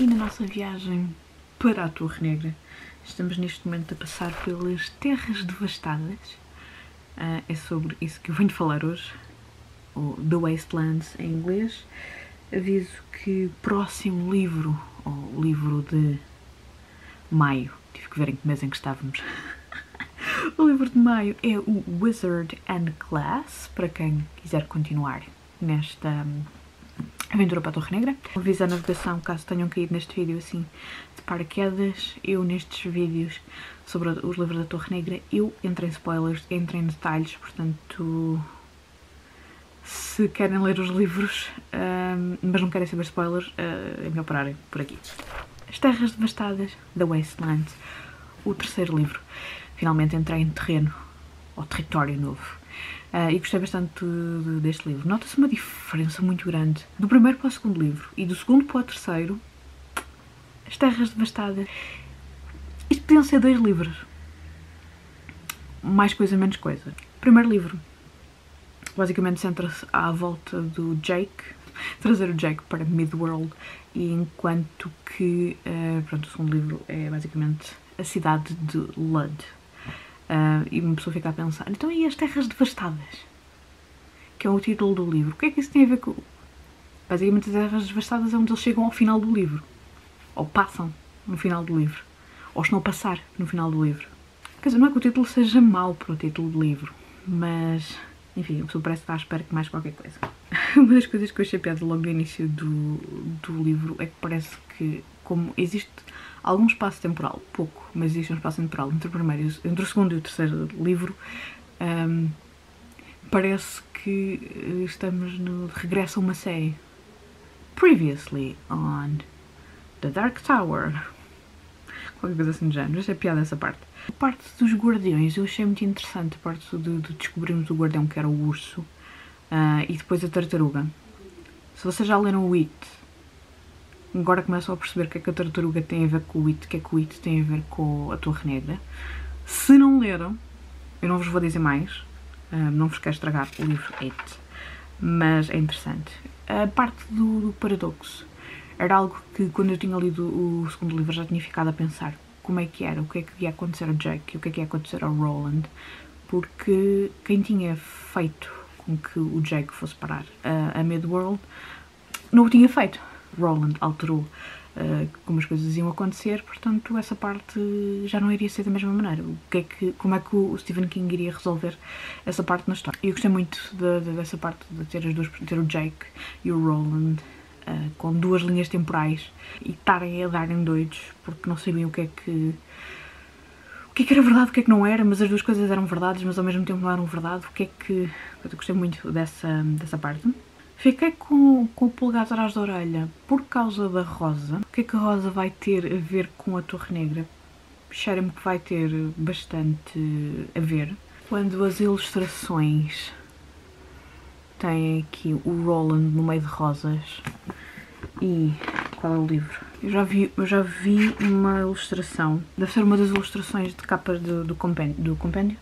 E na nossa viagem para a Torre Negra, estamos neste momento a passar pelas terras devastadas. Uh, é sobre isso que eu venho falar hoje, ou The Wastelands em inglês. Aviso que próximo livro, ou livro de maio, tive que ver em que mês em que estávamos. o livro de maio é o Wizard and Glass, para quem quiser continuar nesta aventura para a Torre Negra. Aviso a navegação, caso tenham caído neste vídeo assim de paraquedas. Eu nestes vídeos sobre os livros da Torre Negra, eu entro em spoilers, entro em detalhes, portanto se querem ler os livros, um, mas não querem saber spoilers, uh, é melhor pararem por aqui. As Terras Devastadas, The Wasteland, o terceiro livro. Finalmente entrei em terreno, ou território novo. Uh, e gostei bastante deste livro. Nota-se uma diferença muito grande do primeiro para o segundo livro e do segundo para o terceiro. As Terras Devastadas. Isto podiam ser dois livros. Mais coisa, menos coisa. Primeiro livro. Basicamente centra-se à volta do Jake, trazer o Jake para Midworld, e enquanto que uh, pronto, o segundo livro é basicamente a cidade de Lud, Uh, e uma pessoa fica a pensar, então e as terras devastadas? Que é o título do livro. O que é que isso tem a ver com. Basicamente, as terras devastadas é onde eles chegam ao final do livro. Ou passam no final do livro. Ou estão a passar no final do livro. Quer dizer, não é que o título seja mau para o título do livro, mas. Enfim, a pessoa parece estar à espera que mais qualquer coisa. Uma das coisas que eu achei piada logo no início do, do livro é que parece que, como existe algum espaço temporal, pouco, mas existe um espaço temporal entre o primeiro, entre o segundo e o terceiro livro. Um, parece que eh, estamos no regresso a uma série. Previously on The Dark Tower. Qualquer coisa assim de género. Achei piada essa parte. A parte dos guardiões eu achei muito interessante. A parte de, de descobrirmos o guardião que era o urso uh, e depois a tartaruga. Se vocês já leram o It, agora começam a perceber o que é que a tartaruga tem a ver com o It, o que é que o It tem a ver com a Torre Negra. Se não leram, eu não vos vou dizer mais, uh, não vos quero estragar o livro It, mas é interessante. A parte do, do, paradoxo era algo que, quando eu tinha lido o segundo livro, já tinha ficado a pensar como é que era, o que é que ia acontecer ao Jack, o que é que ia acontecer ao Roland, porque quem tinha feito com que o Jake fosse parar a, a Midworld não o tinha feito. Roland alterou uh, como as coisas iam acontecer, portanto essa parte já não iria ser da mesma maneira. O que é que, como é que o Stephen King iria resolver essa parte na história? E eu gostei muito de, de, dessa parte de ter, as duas, ter o Jake e o Roland uh, com duas linhas temporais e estarem a darem doidos porque não sabiam o que é que o que é que era verdade, o que é que não era, mas as duas coisas eram verdades, mas ao mesmo tempo não eram verdade. O que é que. Eu gostei muito dessa, dessa parte. Fiquei com, com o polegar atrás da orelha por causa da rosa. O que é que a rosa vai ter a ver com a Torre Negra? Cheira-me que vai ter bastante a ver. Quando as ilustrações têm aqui o Roland no meio de rosas e qual é o livro? Eu já vi, eu já vi uma ilustração, deve ser uma das ilustrações de capa do, do compêndio, do compêndio?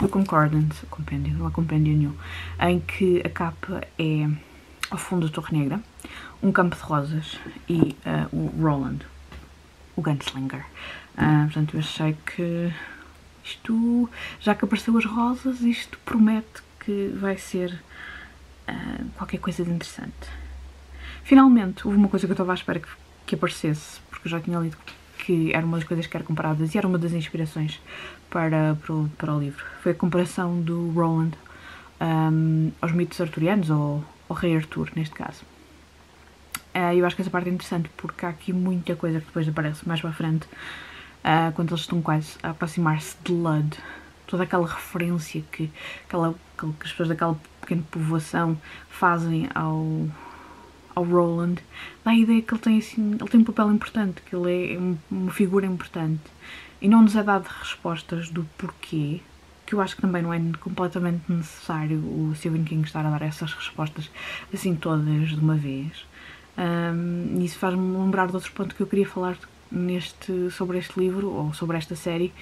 Do Concordance, compêndio, não há compêndio nenhum, em que a capa é ao fundo da Torre Negra, um campo de rosas e uh, o Roland, o Gunslinger. Uh, portanto, eu achei que isto, já que apareceu as rosas, isto promete que vai ser uh, qualquer coisa de interessante. Finalmente, houve uma coisa que eu estava à espera que, que aparecesse, porque eu já tinha lido que era uma das coisas que eram comparadas e era uma das inspirações para, para, o, para o livro. Foi a comparação do Roland um, aos mitos arturianos, ou ao rei Arthur, neste caso. Uh, eu acho que essa parte é interessante porque há aqui muita coisa que depois aparece mais para frente, uh, quando eles estão quase a aproximar-se de Lud. Toda aquela referência que, aquela, que as pessoas daquela pequena povoação fazem ao, ao Roland, dá a ideia que ele tem, assim, ele tem um papel importante, que ele é uma figura importante. E não nos é dado respostas do porquê, que eu acho que também não é completamente necessário o Stephen King estar a dar essas respostas assim todas de uma vez. Um, isso faz-me lembrar de outro ponto que eu queria falar neste, sobre este livro ou sobre esta série,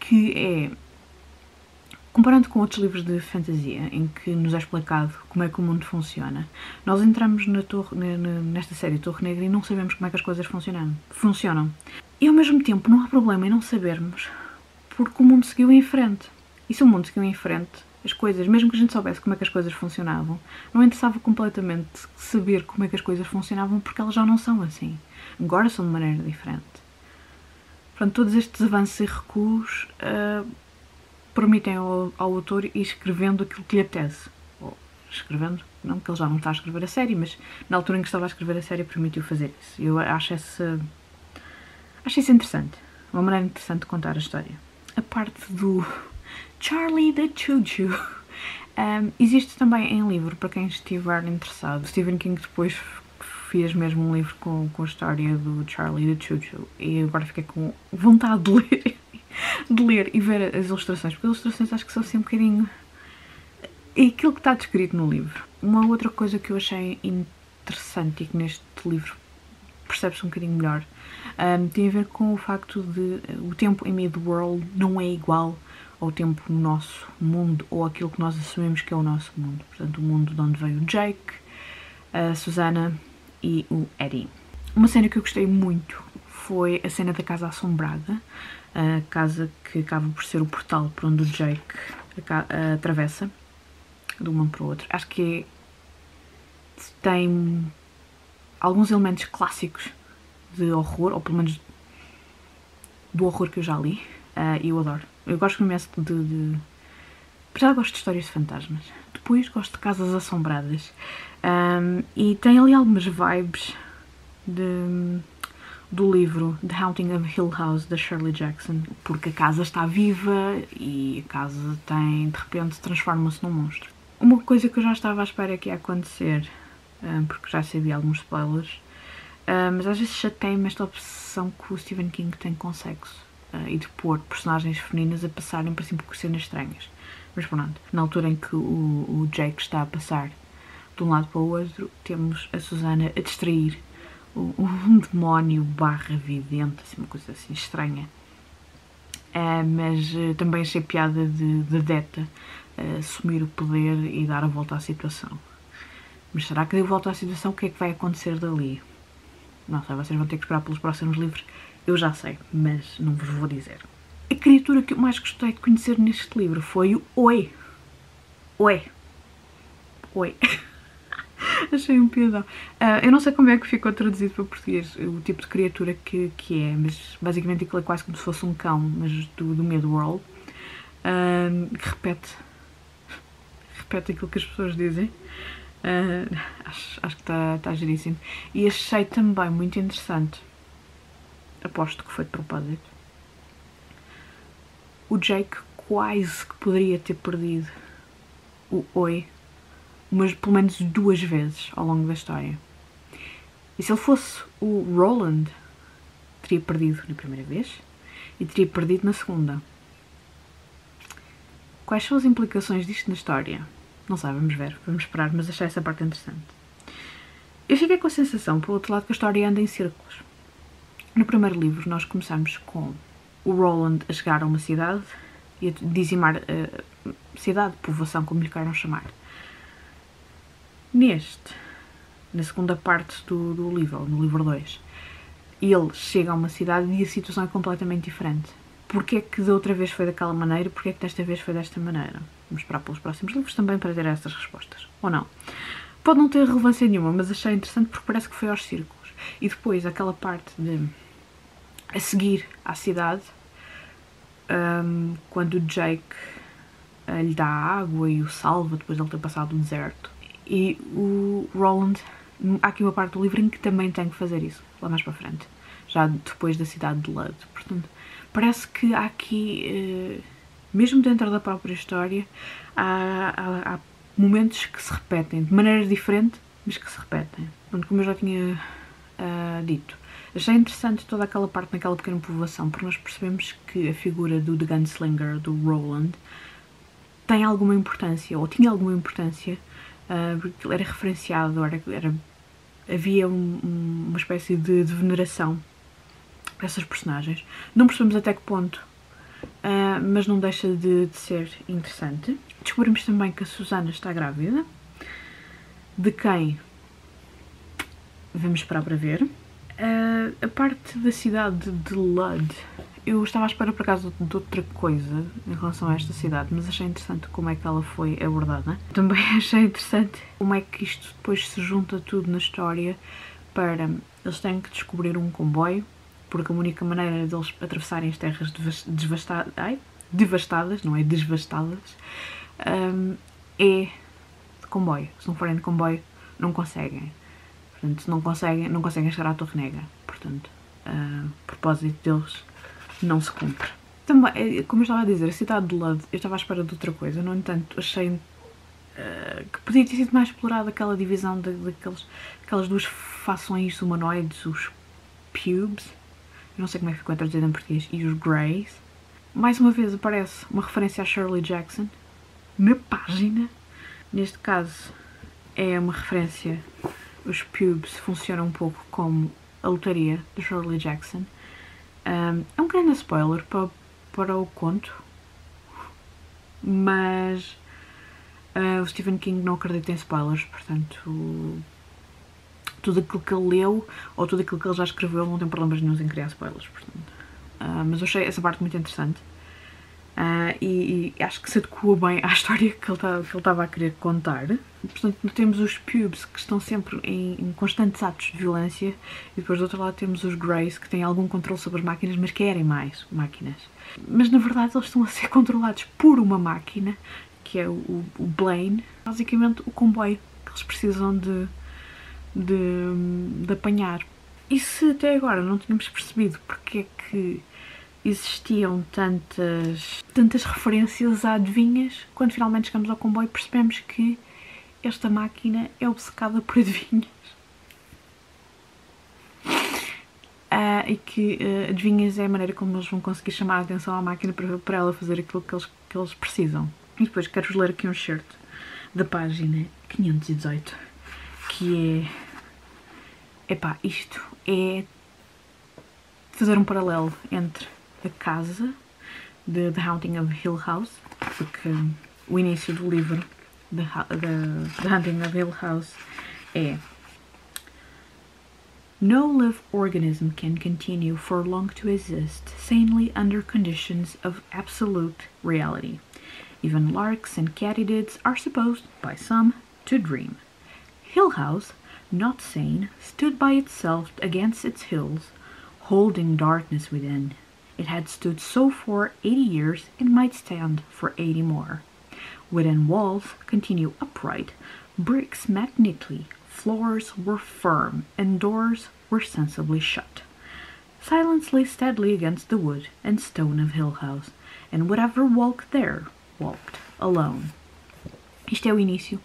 que é Comparando com outros livros de fantasia, em que nos é explicado como é que o mundo funciona, nós entramos na torre, nesta série Torre Negra e não sabemos como é que as coisas funcionam. funcionam. E ao mesmo tempo não há problema em não sabermos, porque o mundo seguiu em frente. E se o mundo seguiu em frente, as coisas, mesmo que a gente soubesse como é que as coisas funcionavam, não interessava completamente saber como é que as coisas funcionavam, porque elas já não são assim. Agora são de maneira diferente. Portanto, todos estes avanços e recuos uh, permitem ao, ao, autor ir escrevendo aquilo que lhe apetece. Ou escrevendo, não que ele já não está a escrever a série, mas na altura em que estava a escrever a série permitiu fazer isso. Eu acho essa. Acho isso interessante. Uma maneira interessante de contar a história. A parte do Charlie the Choo-Choo um, existe também em livro, para quem estiver interessado. Stephen King depois fez mesmo um livro com, com a história do Charlie the Choo-Choo e agora fiquei com vontade de ler de ler e ver as ilustrações, porque as ilustrações acho que são assim um bocadinho. É aquilo que está descrito no livro. Uma outra coisa que eu achei interessante e que neste livro percebe-se um bocadinho melhor um, tem a ver com o facto de o tempo em Midworld não é igual ao tempo no nosso mundo ou aquilo que nós assumimos que é o nosso mundo. Portanto, o mundo de onde veio o Jake, a Susana e o Eddie. Uma cena que eu gostei muito foi a cena da Casa Assombrada, a casa que acaba por ser o portal por onde o Jake atravessa de um para o outro. Acho que tem alguns elementos clássicos de horror, ou pelo menos do horror que eu já li, uh, e eu adoro. Eu gosto imenso de, de. Já gosto de histórias de fantasmas. Depois gosto de casas assombradas. Um, e tem ali algumas vibes de do livro The Haunting of Hill House da Shirley Jackson, porque a casa está viva e a casa tem, de repente, transforma-se num monstro. Uma coisa que eu já estava à espera que ia acontecer, ah, porque já sabia alguns spoilers, ah, mas às vezes chateia-me esta obsessão que o Stephen King tem com sexo ah, e de pôr personagens femininas a passarem por cima por cenas estranhas. Mas pronto, na altura em que o, o Jake está a passar de um lado para o outro, temos a Susana a distrair um demónio barra vidente, assim, uma coisa assim estranha. Uh, mas uh, também achei piada de, de Deta uh, assumir o poder e dar a volta à situação. Mas será que deu volta à situação? O que é que vai acontecer dali? Não sei, vocês vão ter que esperar pelos próximos livros. Eu já sei, mas não vos vou dizer. A criatura que eu mais gostei de conhecer neste livro foi o Oi. Oi. Oi. Achei um piadão. Uh, eu não sei como é que ficou traduzido para português o tipo de criatura que, que é, mas basicamente aquilo é quase como se fosse um cão, mas do, do Midworld. Uh, que repete. repete aquilo que as pessoas dizem. Uh, acho, acho que está tá giríssimo. E achei também muito interessante. Aposto que foi de propósito. O Jake quase que poderia ter perdido o Oi mas pelo menos duas vezes ao longo da história. E se ele fosse o Roland, teria perdido na primeira vez e teria perdido na segunda. Quais são as implicações disto na história? Não sei, vamos ver, vamos esperar, mas achei essa parte interessante. Eu fiquei com a sensação, por outro lado, que a história anda em círculos. No primeiro livro, nós começamos com o Roland a chegar a uma cidade e a dizimar a cidade, povoação, como lhe queiram chamar. Neste, na segunda parte do, do livro, no livro 2, ele chega a uma cidade e a situação é completamente diferente. Porquê é que da outra vez foi daquela maneira? Porquê é que desta vez foi desta maneira? Vamos esperar pelos próximos livros também para ter estas respostas. Ou não? Pode não ter relevância nenhuma, mas achei interessante porque parece que foi aos círculos. E depois aquela parte de a seguir à cidade, um, quando o Jake uh, lhe dá água e o salva depois de ele ter passado o deserto e o Roland, há aqui uma parte do livro em que também tem que fazer isso, lá mais para frente, já depois da cidade de Lud. Portanto, parece que há aqui, eh, mesmo dentro da própria história, há, há, há momentos que se repetem, de maneira diferente, mas que se repetem. Como eu já tinha uh, dito, achei interessante toda aquela parte naquela pequena povoação, porque nós percebemos que a figura do The Gunslinger, do Roland, tem alguma importância, ou tinha alguma importância uh, porque ele era referenciado, era, era havia um, uma espécie de, de veneração dessas personagens. Não percebemos até que ponto uh, mas não deixa de, de, ser interessante. Descobrimos também que a Susana está grávida, de quem vamos esperar para ver. Uh, a parte da cidade de Lud, eu estava à espera por acaso de outra coisa em relação a esta cidade, mas achei interessante como é que ela foi abordada. Também achei interessante como é que isto depois se junta tudo na história para eles têm que descobrir um comboio, porque a única maneira deles atravessarem as terras devastadas, ai, devastadas, não é devastadas, um, é de comboio. Se não forem de comboio, não conseguem. Portanto, não conseguem, não conseguem chegar à Torre Negra. Portanto, uh, o propósito deles não se cumpre. Também, é, como eu estava a dizer, a cidade de Lud, eu estava à espera de outra coisa. No entanto, achei uh, que podia ter sido mais explorada aquela divisão de, daqueles, aquelas duas fações humanoides, os pubes, eu não sei como é que ficou traduzido em português, e os greys. Mais uma vez aparece uma referência a Shirley Jackson na página. Neste caso é uma referência, os pubes funcionam um pouco como a lotaria de Shirley Jackson. Um, é um grande spoiler para, para o conto, mas uh, o Stephen King não acredita em spoilers, portanto tudo aquilo que ele leu ou tudo aquilo que ele já escreveu não tem problemas nenhum em criar spoilers, portanto. Uh, mas eu achei essa parte muito interessante uh, e, e, acho que se adequa bem à história que ele estava a querer contar. Portanto, temos os pubes que estão sempre em, em, constantes atos de violência e depois do outro lado temos os greys que têm algum controle sobre as máquinas, mas querem mais máquinas. Mas na verdade eles estão a ser controlados por uma máquina, que é o, o Blaine, basicamente o comboio que eles precisam de de, de apanhar. E se até agora não tínhamos percebido porque é que existiam tantas, tantas referências a adivinhas, quando finalmente chegamos ao comboio percebemos que esta máquina é obcecada por adivinhas. Uh, e que uh, adivinhas é a maneira como eles vão conseguir chamar a atenção à máquina para, para ela fazer aquilo que eles, que eles precisam. E depois quero-vos ler aqui um certo da página 518, que é Epá, isto é fazer um paralelo entre a casa de The Haunting of Hill House, porque o início do livro The, the, the Haunting of Hill House é No live organism can continue for long to exist sanely under conditions of absolute reality. Even larks and katydids are supposed, by some, to dream. Hill House not sane, stood by itself against its hills, holding darkness within. It had stood so for eighty years and might stand for eighty more. Within walls continue upright, bricks met neatly, floors were firm, and doors were sensibly shut. Silence lay steadily against the wood and stone of Hill House, and whatever walked there walked alone. Isto é o início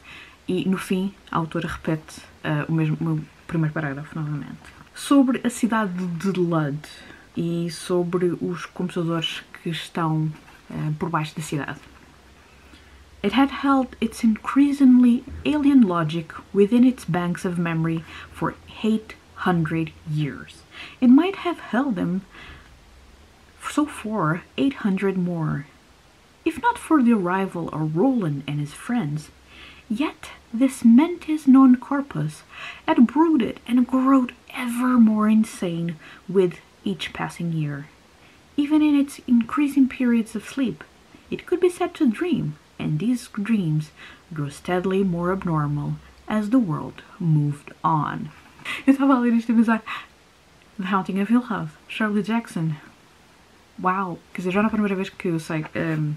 E no fim, a autora repete uh, o mesmo o primeiro parágrafo novamente. Sobre a cidade de Lud e sobre os computadores que estão uh, por baixo da cidade. It had held its increasingly alien logic within its banks of memory for 800 years. It might have held them so for 800 more. If not for the arrival of Roland and his friends, Yet this mentis non corpus had brooded and growed ever more insane with each passing year. Even in its increasing periods of sleep, it could be said to dream, and these dreams grew steadily more abnormal as the world moved on. Eu estava a ler isto e The Haunting of Hill House, Shirley Jackson. Wow, Quer dizer, já na primeira vez que eu sei um,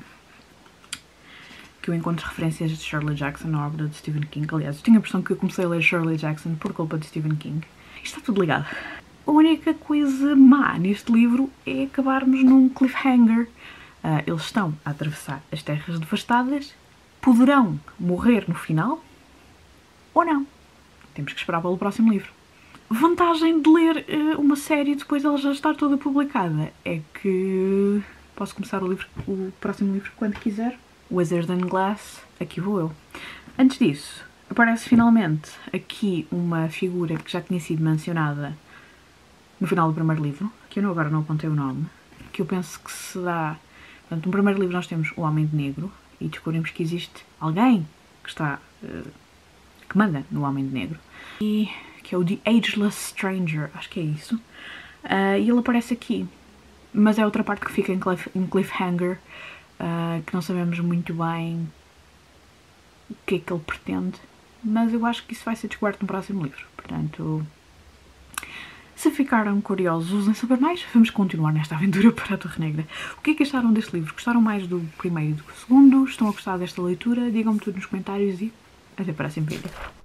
que eu encontro referências de Shirley Jackson na obra de Stephen King. Aliás, eu tinha a impressão que eu comecei a ler Shirley Jackson por culpa de Stephen King. Isto está tudo ligado. A única coisa má neste livro é acabarmos num cliffhanger. Uh, eles estão a atravessar as terras devastadas, poderão morrer no final ou não. Temos que esperar pelo próximo livro. Vantagem de ler uh, uma série depois dela já estar toda publicada é que posso começar o, livro, o próximo livro quando quiser Wizard and Glass, aqui vou eu. Antes disso, aparece finalmente aqui uma figura que já tinha sido mencionada no final do primeiro livro, que eu agora não apontei o nome, que eu penso que se dá Portanto, no primeiro livro nós temos o Homem de Negro e descobrimos que existe alguém que está uh, que manda no Homem de Negro e que é o The Ageless Stranger, acho que é isso. Uh, e ele aparece aqui, mas é outra parte que fica em, cliff, em cliffhanger, uh, que não sabemos muito bem o que é que ele pretende, mas eu acho que isso vai ser descoberto no próximo livro. Portanto, se ficaram curiosos em saber mais, vamos continuar nesta aventura para a Torre Negra. O que é que acharam deste livro? Gostaram mais do primeiro e do segundo? Estão a gostar desta leitura? Digam-me tudo nos comentários e até para a vídeo.